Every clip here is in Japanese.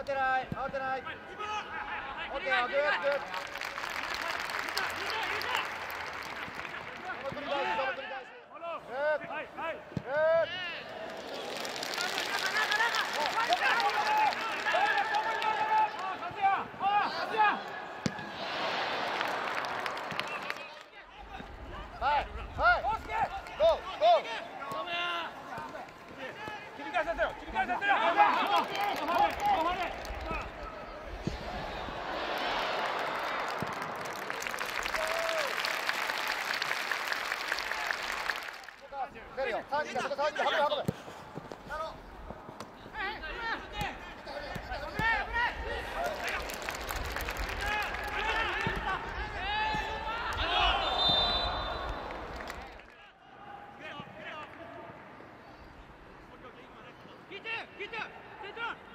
慌てない慌てない。オッケーオッケーオッケーよ。ターンに行くとターンに運べ運べ聞い。て聞い。てセンター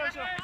よい。